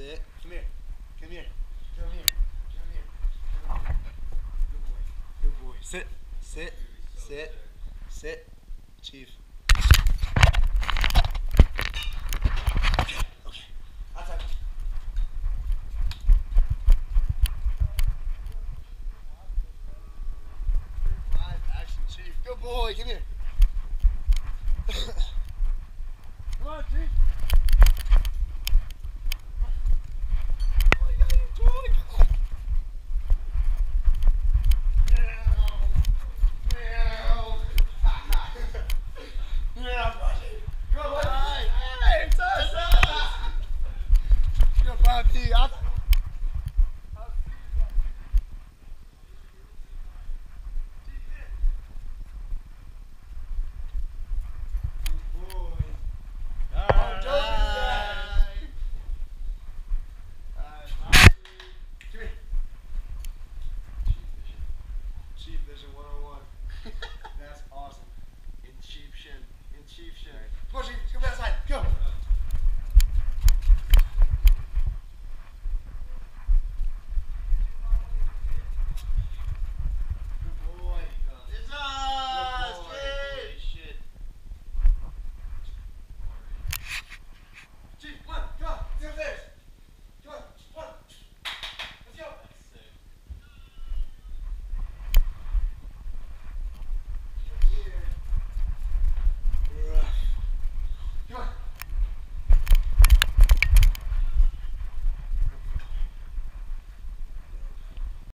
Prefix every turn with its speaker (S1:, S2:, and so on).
S1: Sit. Come here. Come here. Come here. Come here. Come here. Good boy. Good boy. Sit. Sit. Sit. Sit. Chief. Good boy. Come here. Navi, up. Vision 101.